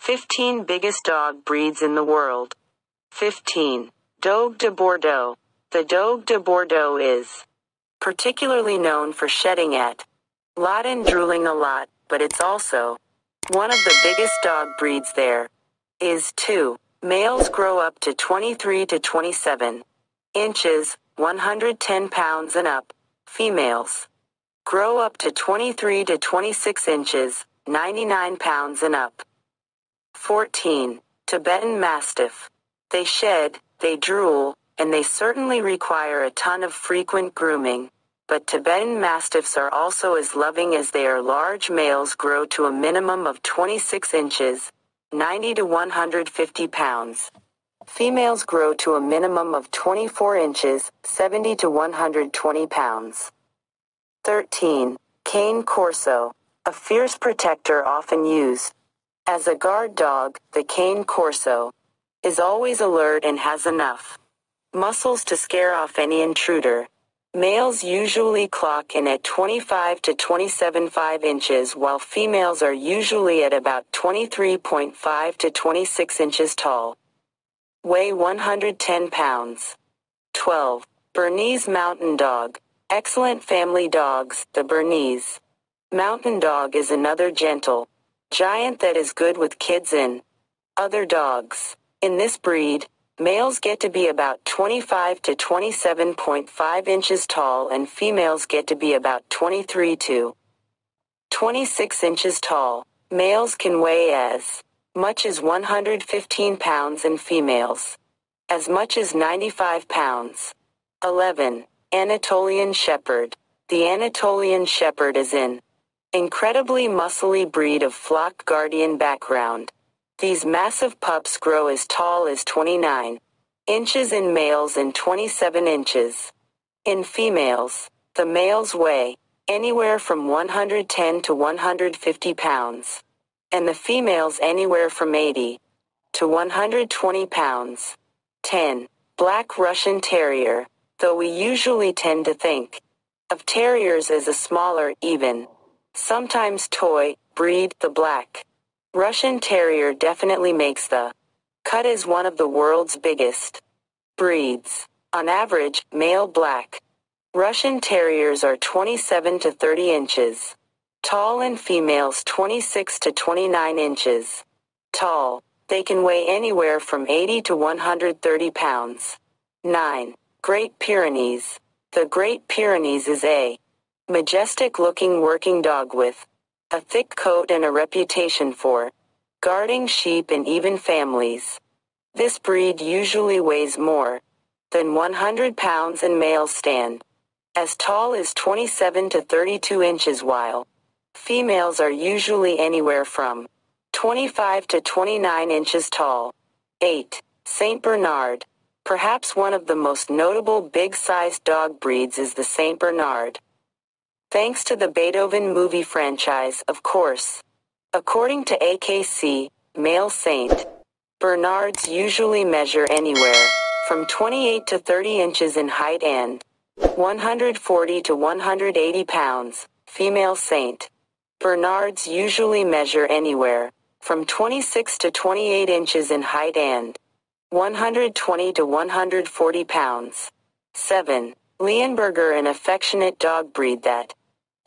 15 biggest dog breeds in the world. 15. Dogue de Bordeaux. The Dogue de Bordeaux is particularly known for shedding at lot and drooling a lot, but it's also one of the biggest dog breeds there. Is 2. Males grow up to 23 to 27 inches, 110 pounds and up. Females grow up to 23 to 26 inches, 99 pounds and up. 14. Tibetan Mastiff. They shed, they drool, and they certainly require a ton of frequent grooming. But Tibetan Mastiffs are also as loving as they are large males grow to a minimum of 26 inches, 90 to 150 pounds. Females grow to a minimum of 24 inches, 70 to 120 pounds. 13. Cane Corso. A fierce protector often used as a guard dog, the Cane Corso is always alert and has enough muscles to scare off any intruder. Males usually clock in at 25 to 27.5 inches while females are usually at about 23.5 to 26 inches tall. Weigh 110 pounds. 12. Bernese Mountain Dog. Excellent family dogs, the Bernese. Mountain Dog is another gentle giant that is good with kids and other dogs. In this breed, males get to be about 25 to 27.5 inches tall and females get to be about 23 to 26 inches tall. Males can weigh as much as 115 pounds and females as much as 95 pounds. 11. Anatolian Shepherd. The Anatolian Shepherd is an incredibly muscly breed of flock guardian background. These massive pups grow as tall as 29 inches in males and 27 inches in females. The males weigh anywhere from 110 to 150 pounds, and the females anywhere from 80 to 120 pounds. 10. Black Russian Terrier. Though we usually tend to think of terriers as a smaller, even, sometimes toy, breed, the black Russian Terrier definitely makes the cut as one of the world's biggest breeds. On average, male black Russian Terriers are 27 to 30 inches tall and females 26 to 29 inches tall. They can weigh anywhere from 80 to 130 pounds. 9. Great Pyrenees. The Great Pyrenees is a majestic looking working dog with a thick coat and a reputation for guarding sheep and even families. This breed usually weighs more than 100 pounds and males stand as tall as 27 to 32 inches while females are usually anywhere from 25 to 29 inches tall. 8. St. Bernard. Perhaps one of the most notable big-sized dog breeds is the St. Bernard. Thanks to the Beethoven movie franchise, of course. According to AKC, male St. Bernards usually measure anywhere from 28 to 30 inches in height and 140 to 180 pounds. Female St. Bernards usually measure anywhere from 26 to 28 inches in height and 120 to 140 pounds. 7. Leonberger an affectionate dog breed that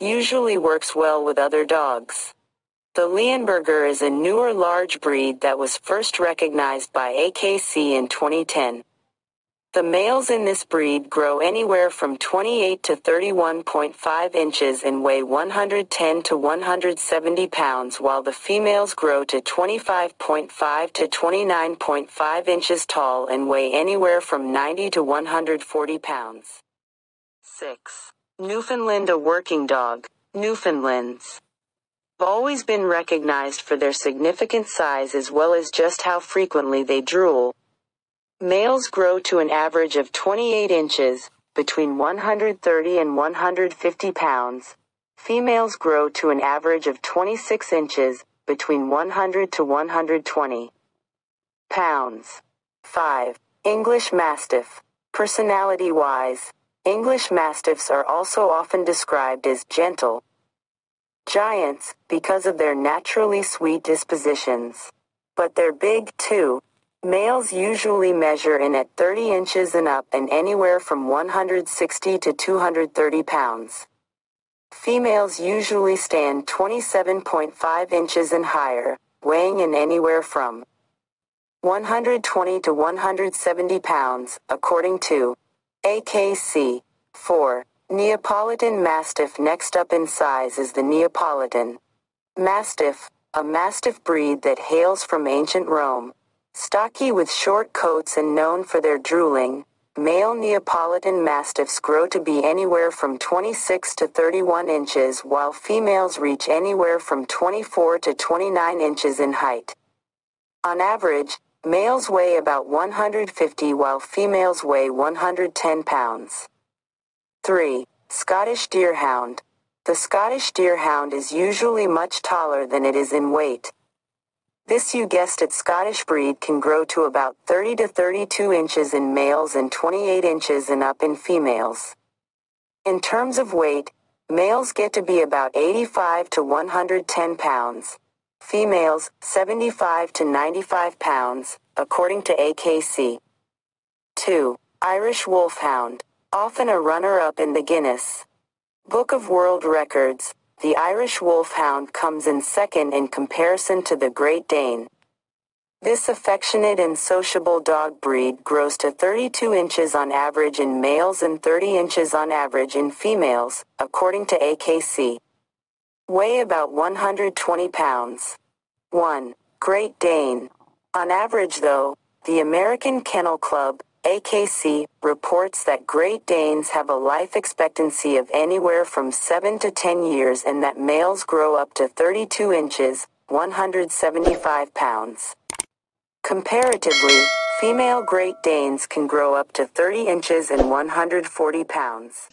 usually works well with other dogs. The Leonberger is a newer large breed that was first recognized by AKC in 2010. The males in this breed grow anywhere from 28 to 31.5 inches and weigh 110 to 170 pounds while the females grow to 25.5 to 29.5 inches tall and weigh anywhere from 90 to 140 pounds. 6. Newfoundland a working dog. Newfoundlands have always been recognized for their significant size as well as just how frequently they drool. Males grow to an average of 28 inches, between 130 and 150 pounds. Females grow to an average of 26 inches, between 100 to 120 pounds. 5. English Mastiff. Personality wise, English Mastiffs are also often described as gentle giants because of their naturally sweet dispositions. But they're big too. Males usually measure in at 30 inches and up and anywhere from 160 to 230 pounds. Females usually stand 27.5 inches and higher, weighing in anywhere from 120 to 170 pounds, according to AKC. 4. Neapolitan Mastiff Next up in size is the Neapolitan Mastiff, a Mastiff breed that hails from ancient Rome. Stocky with short coats and known for their drooling, male Neapolitan Mastiffs grow to be anywhere from 26 to 31 inches while females reach anywhere from 24 to 29 inches in height. On average, males weigh about 150 while females weigh 110 pounds. 3. Scottish Deerhound. The Scottish Deerhound is usually much taller than it is in weight. This you guessed it Scottish breed can grow to about 30 to 32 inches in males and 28 inches and up in females. In terms of weight, males get to be about 85 to 110 pounds, females 75 to 95 pounds, according to AKC. 2. Irish Wolfhound, often a runner-up in the Guinness Book of World Records, the Irish Wolfhound comes in second in comparison to the Great Dane. This affectionate and sociable dog breed grows to 32 inches on average in males and 30 inches on average in females, according to AKC. Weigh about 120 pounds. 1. Great Dane. On average though, the American Kennel Club, AKC, reports that Great Danes have a life expectancy of anywhere from 7 to 10 years and that males grow up to 32 inches, 175 pounds. Comparatively, female Great Danes can grow up to 30 inches and 140 pounds.